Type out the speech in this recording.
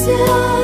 still